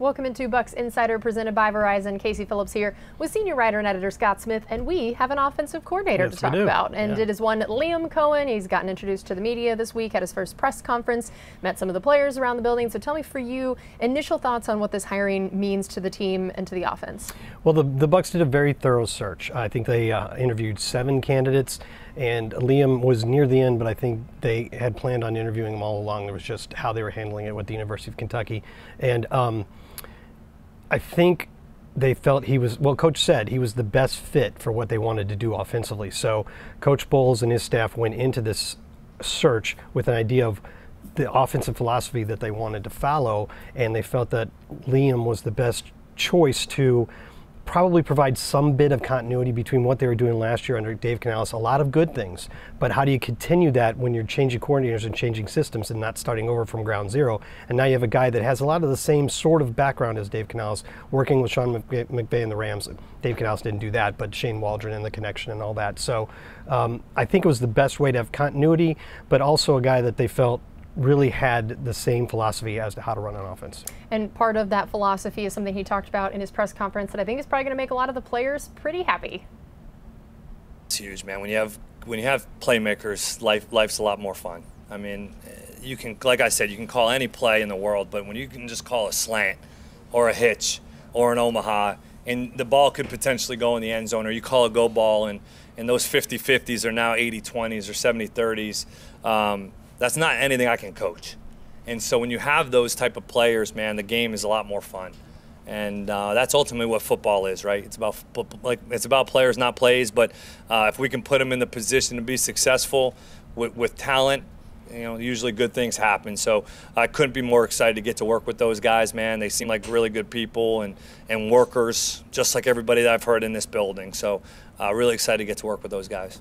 Welcome into Bucs Insider presented by Verizon. Casey Phillips here with senior writer and editor Scott Smith, and we have an offensive coordinator yes, to talk about. And yeah. it is one Liam Coen. He's gotten introduced to the media this week, had his first press conference, met some of the players around the building. So tell me for you, initial thoughts on what this hiring means to the team and to the offense. Well, the, the Bucs did a very thorough search. I think they uh, interviewed seven candidates, and Liam was near the end, but I think they had planned on interviewing them all along. It was just how they were handling it with the University of Kentucky. And um, I think they felt he was well coach said he was the best fit for what they wanted to do offensively. So coach bowles and his staff went into this search with an idea of the offensive philosophy that they wanted to follow and they felt that liam was the best choice to probably provide some bit of continuity between what they were doing last year under Dave Canales. A lot of good things, but how do you continue that when you're changing coordinators and changing systems and not starting over from ground zero? And now you have a guy that has a lot of the same sort of background as Dave Canales, working with Sean McVay and the Rams. Dave Canales didn't do that, but Shane Waldron and the connection and all that. So um, I think it was the best way to have continuity, but also a guy that they felt really had the same philosophy as to how to run an offense. And part of that philosophy is something he talked about in his press conference that I think is probably going to make a lot of the players pretty happy. It's huge, man. When you have when you have playmakers, life life's a lot more fun. I mean, you can like I said, you can call any play in the world, but when you can just call a slant or a hitch or an Omaha and the ball could potentially go in the end zone or you call a go ball and and those 50-50s are now 80-20s or 70-30s. Um, that's not anything I can coach. And so when you have those type of players, man, the game is a lot more fun. And uh, that's ultimately what football is, right? It's about like it's about players, not plays. But uh, if we can put them in the position to be successful with, with talent, you know, usually good things happen. So I couldn't be more excited to get to work with those guys, man. They seem like really good people and, and workers, just like everybody that I've heard in this building. So uh, really excited to get to work with those guys.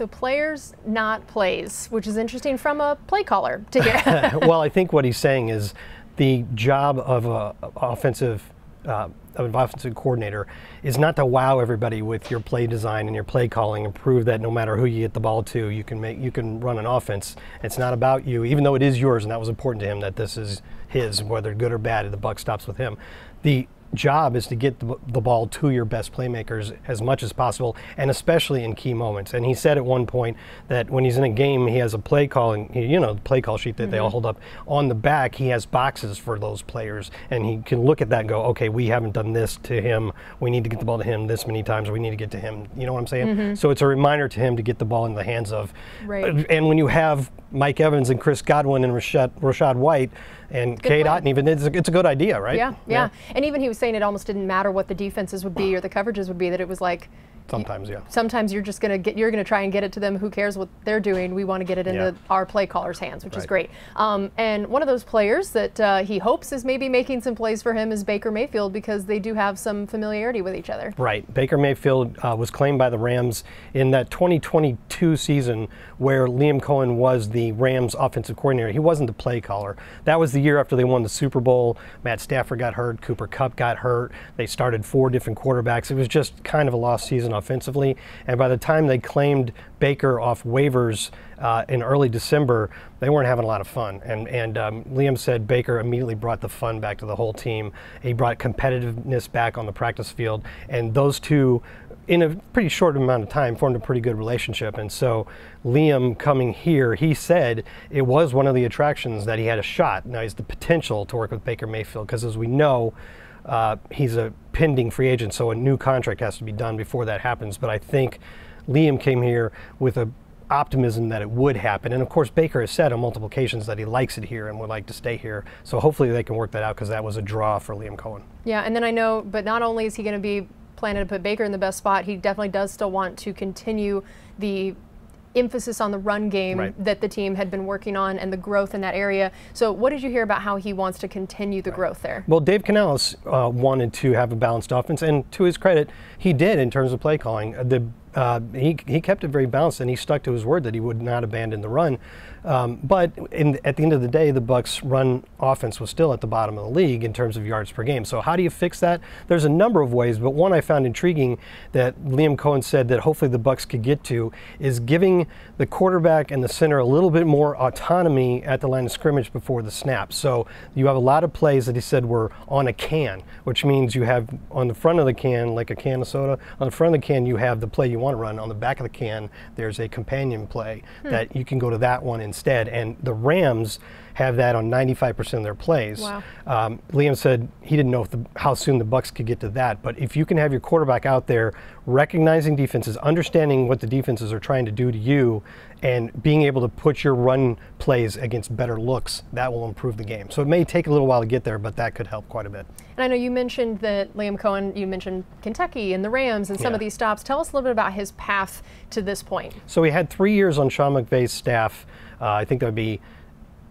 So players, not plays, which is interesting from a play caller to hear. well, I think what he's saying is the job of an offensive uh, of an offensive coordinator is not to wow everybody with your play design and your play calling and prove that no matter who you get the ball to, you can make you can run an offense. It's not about you, even though it is yours, and that was important to him that this is his, whether good or bad. The buck stops with him. The job is to get the, the, ball to your best playmakers as much as possible, and especially in key moments. And he said at one point that when he's in a game, he has a play calling, you know, the play call sheet that mm-hmm. they all mm-hmm. hold up. On the back, he has boxes for those players, and he can look at that and go, okay, we haven't done this to him. We need to get the ball to him this many times. We need to get to him. You know what I'm saying? Mm-hmm. So it's a reminder to him to get the ball in the hands of. Right. And when you have Mike Evans and Chris Godwin and Rashad, Rachaad White and Cade Otton, even it's a, it's a good idea, right? Yeah, yeah, yeah. And even he was saying it almost didn't matter what the defenses would be or the coverages would be. That it was like Sometimes, yeah. Sometimes you're just gonna get you're gonna try and get it to them. Who cares what they're doing? We want to get it into yeah. our play callers' hands, which right. is great. Um, and one of those players that uh, he hopes is maybe making some plays for him is Baker Mayfield because they do have some familiarity with each other. Right. Baker Mayfield uh, was claimed by the Rams in that 2022 season where Liam Coen was the Rams offensive coordinator. He wasn't the play caller. That was the year after they won the Super Bowl. Matt Stafford got hurt. Cooper Kupp got hurt. They started four different quarterbacks. It was just kind of a lost season offensively. And by the time they claimed Baker off waivers uh, in early December, they weren't having a lot of fun. And, and um, Liam said Baker immediately brought the fun back to the whole team. He brought competitiveness back on the practice field. And those two, in a pretty short amount of time, formed a pretty good relationship. And so Liam coming here, he said it was one of the attractions that he had a shot. Now he's the potential to work with Baker Mayfield because, as we know, uh, he's a pending free agent, so a new contract has to be done before that happens. But I think Liam came here with a optimism that it would happen. And of course, Baker has said on multiple occasions that he likes it here and would like to stay here. So hopefully they can work that out because that was a draw for Liam Coen. Yeah, and then I know, but not only is he going to be planning to put Baker in the best spot, he definitely does still want to continue the emphasis on the run game right. that the team had been working on and the growth in that area. So, what did you hear about how he wants to continue the right. growth there? Well, Dave Canales uh, wanted to have a balanced offense, and to his credit, he did in terms of play calling. The uh, he, he kept it very balanced and he stuck to his word that he would not abandon the run. Um, but in, at the end of the day, the Bucs' run offense was still at the bottom of the league in terms of yards per game. So how do you fix that? There's a number of ways, but one I found intriguing that Liam Coen said that hopefully the Bucs could get to is giving the quarterback and the center a little bit more autonomy at the line of scrimmage before the snap. So you have a lot of plays that he said were on a can, which means you have on the front of the can, like a can of soda, on the front of the can you have the play you want to run. On the back of the can, there's a companion play hmm. that you can go to that one instead. And the Rams have that on 95% of their plays. Wow. Um, Liam said he didn't know the, how soon the Bucs could get to that, but if you can have your quarterback out there recognizing defenses, understanding what the defenses are trying to do to you, and being able to put your run plays against better looks, that will improve the game. So it may take a little while to get there, but that could help quite a bit. And I know you mentioned that Liam Coen, you mentioned Kentucky and the Rams and some yeah. of these stops. Tell us a little bit about his path to this point. So he had three years on Sean McVay's staff. Uh, I think that would be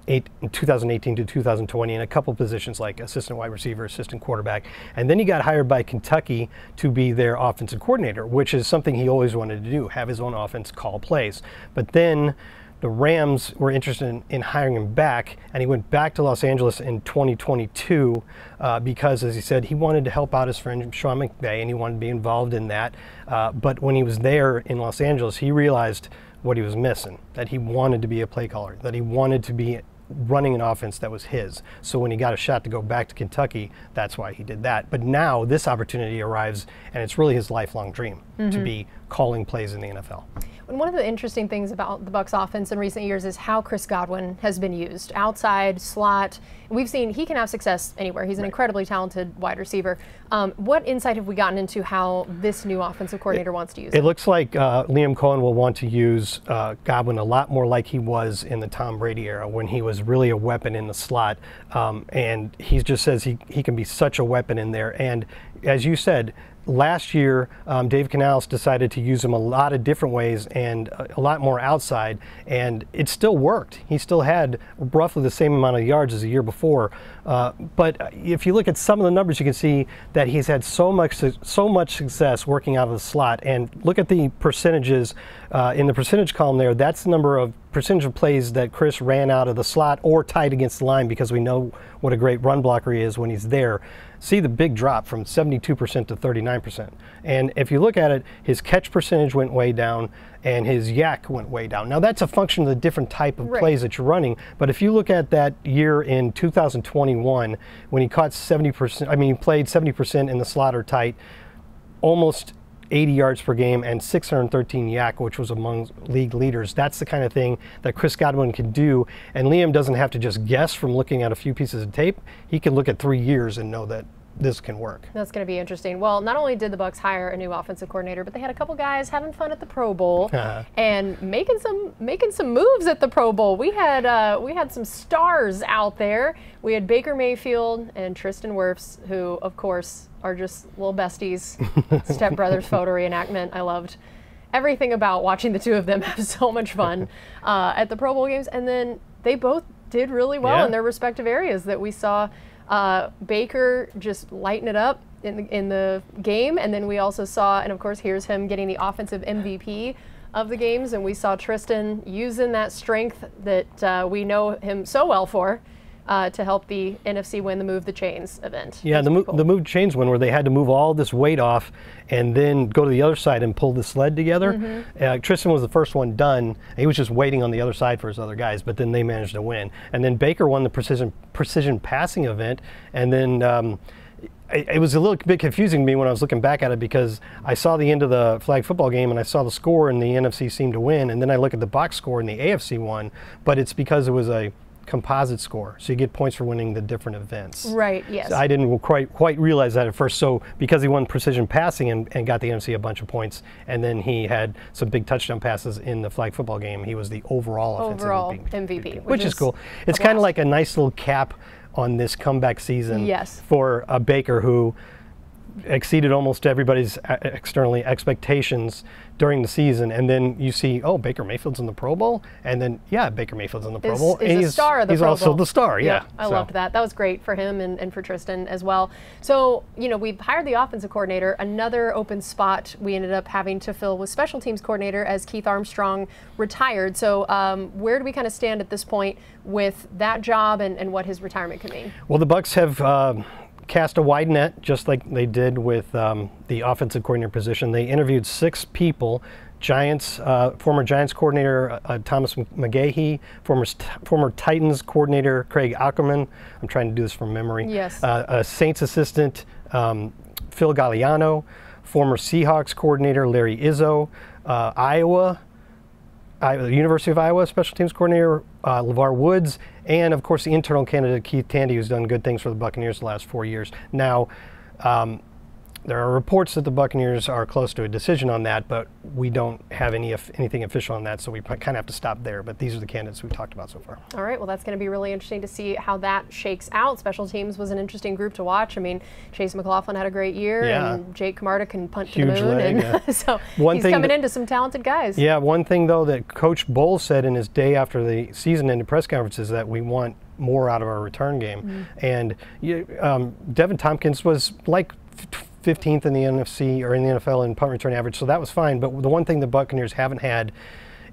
eight, 2018 to 2020 in a couple positions like assistant wide receiver, assistant quarterback. And then he got hired by Kentucky to be their offensive coordinator, which is something he always wanted to do, have his own offense, call plays. But then the Rams were interested in, in, hiring him back, and he went back to Los Angeles in 2022 uh, because, as he said, he wanted to help out his friend Sean McVay and he wanted to be involved in that. Uh, but when he was there in Los Angeles, he realized what he was missing that he wanted to be a play caller, that he wanted to be running an offense that was his. So when he got a shot to go back to Kentucky, that's why he did that. But now this opportunity arrives, and it's really his lifelong dream mm-hmm. to be calling plays in the NFL. And one of the interesting things about the Bucs offense in recent years is how Chris Godwin has been used outside slot. We've seen he can have success anywhere. He's an right. incredibly talented wide receiver. Um, what insight have we gotten into how this new offensive coordinator it, wants to use? It him? looks like uh, Liam Coen will want to use uh, Godwin a lot more like he was in the Tom Brady era when he was really a weapon in the slot. Um, and he just says he, he can be such a weapon in there. And as you said, last year, um, Dave Canales decided to use him a lot of different ways and a, a, lot more outside, and it still worked. He still had roughly the same amount of yards as the year before. Uh, but if you look at some of the numbers, you can see that he's had so much so much success working out of the slot. And look at the percentages uh, in the percentage column there. That's the number of percentage of plays that Chris ran out of the slot or tight against the line because we know what a great run blocker he is when he's there see the big drop from 72% to 39%. And if you look at it, his catch percentage went way down and his YAC went way down. Now that's a function of the different type of right. plays that you're running. But if you look at that year in 2021, when he caught 70%, I mean, he played 70% in the slot or tight, almost 80 yards per game and 613 YAC, which was among league leaders. That's the kind of thing that Chris Godwin can do. And Liam doesn't have to just guess from looking at a few pieces of tape. He can look at three years and know that this can work. That's going to be interesting. Well, not only did the Bucs hire a new offensive coordinator, but they had a couple guys having fun at the Pro Bowl and making some making some moves at the Pro Bowl. We had uh, we had some stars out there. We had Baker Mayfield and Tristan Wirfs, who of course are just little besties. Step Brothers photo reenactment. I loved everything about watching the two of them have so much fun uh, at the Pro Bowl games, and then they both did really well yeah. in their respective areas that we saw uh, Baker just lighten it up in the, in the game, and then we also saw, and of course, here's him getting the offensive MVP of the games, and we saw Tristan using that strength that uh, we know him so well for uh, to help the NFC win the Move the Chains event. Yeah, the, mo- the Move Chains one where they had to move all this weight off and then go to the other side and pull the sled together. Mm-hmm. Uh, Tristan was the first one done. He was just waiting on the other side for his other guys, but then they managed to win. And then Baker won the precision precision passing event, and then. Um, it, was a little bit confusing to me when I was looking back at it because I saw the end of the flag football game and I saw the score and the NFC seemed to win, and then I look at the box score and the AFC won, but it's because it was a composite score. So you get points for winning the different events. Right, yes. So I didn't quite quite realize that at first. So because he won precision passing and, and got the NFC a bunch of points, and then he had some big touchdown passes in the flag football game, he was the overall, overall MVP, MVP, which, which is, is cool. It's kind of like a nice little cap on this comeback season yes. for a Baker who exceeded almost everybody's uh, externally expectations during the season, and then you see, oh, Baker Mayfield's in the Pro Bowl, and then yeah, Baker Mayfield's in the Pro is, Bowl. Is and he's, star of the he's Pro also Bowl. the star. Yeah, I so. loved that. That was great for him and, and for Tristan as well. So you know, we've hired the offensive coordinator. Another open spot we ended up having to fill was special teams coordinator as Keith Armstrong retired. So um, where do we kind of stand at this point with that job and, and what his retirement could mean? Well, the Bucs have. Uh, cast a wide net, just like they did with um, the offensive coordinator position. They interviewed six people Giants, uh, former Giants coordinator uh, Thomas McGaughey, former former Titans coordinator Craig Aukerman. I'm trying to do this from memory. Yes. Uh, Saints assistant um, Phil Galiano, former Seahawks coordinator Larry Izzo, uh, Iowa. the University of Iowa special teams coordinator uh, LeVar Woods, and of course the internal candidate Keith Tandy, who's done good things for the Buccaneers the last four years. Now, um, there are reports that the Buccaneers are close to a decision on that, but we don't have any anything official on that, so we kind of have to stop there. But these are the candidates we've talked about so far. All right, well, that's going to be really interesting to see how that shakes out. Special teams was an interesting group to watch. I mean, Chase McLaughlin had a great year, yeah. and Jake Camarda can punt Huge to the moon, leg, and yeah. so one he's thing coming that, into some talented guys. Yeah, one thing though that Coach Bowles said in his day after the season ended press conference is that we want more out of our return game, mm. and um, Deven Thompkins was like 15th in the NFC or in the NFL in punt return average, so that was fine. But the one thing the Buccaneers haven't had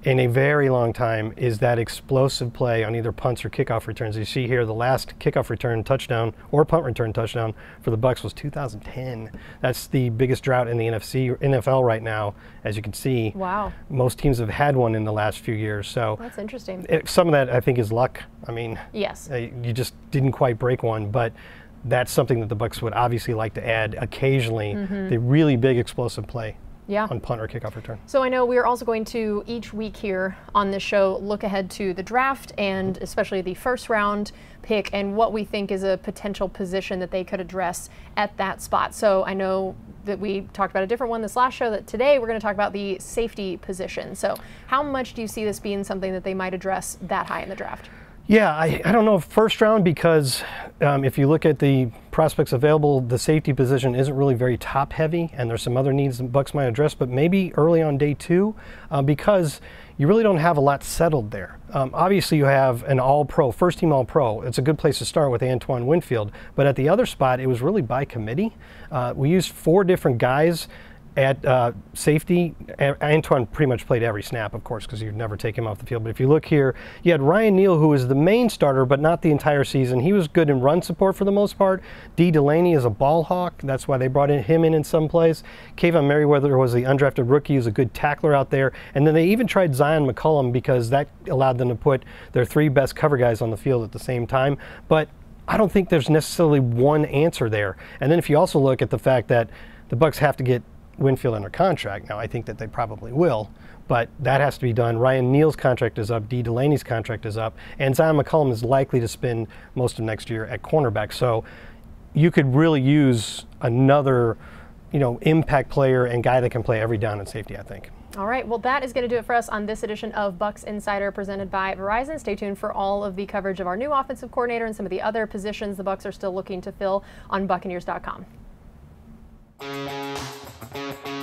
in a very long time is that explosive play on either punts or kickoff returns. You see here, the last kickoff return touchdown or punt return touchdown for the Bucs was 2010. That's the biggest drought in the NFC NFL right now, as you can see. Wow. Most teams have had one in the last few years. So that's interesting. It, some of that I think is luck. I mean, yes, uh, you just didn't quite break one, but that's something that the Bucs would obviously like to add occasionally. Mm-hmm. The really big explosive play. Yeah. On punt or kickoff return. So I know we are also going to each week here on this show look ahead to the draft and especially the first round pick and what we think is a potential position that they could address at that spot. So I know that we talked about a different one this last show that today we're going to talk about the safety position. So how much do you see this being something that they might address that high in the draft? Yeah, I, I don't know first round because um, if you look at the prospects available, the safety position isn't really very top heavy, and there's some other needs that Bucs might address, but maybe early on day two uh, because you really don't have a lot settled there. Um, obviously, you have an all pro, first team all pro. It's a good place to start with Antoine Winfield, but at the other spot, it was really by committee. Uh, we used four different guys at uh, safety, Antoine pretty much played every snap, of course, because you'd never take him off the field. But if you look here, you had Ryan Neal, who was the main starter, but not the entire season. He was good in run support for the most part. Dee Delaney is a ball hawk. That's why they brought in, him in in some plays. Kaevon Merriweather was the undrafted rookie. He's a good tackler out there. And then they even tried Zion McCollum because that allowed them to put their three best cover guys on the field at the same time. But I don't think there's necessarily one answer there. And then if you also look at the fact that the Bucs have to get Winfield under contract. Now, I think that they probably will, but that has to be done. Ryan Neal's contract is up, Dee Delaney's contract is up, and Zion McCollum is likely to spend most of next year at cornerback. So you could really use another, you know, impact player and guy that can play every down in safety, I think. All right, well, that is going to do it for us on this edition of Bucs Insider presented by Verizon. Stay tuned for all of the coverage of our new offensive coordinator and some of the other positions the Bucs are still looking to fill on Buccaneers.com. Thank you.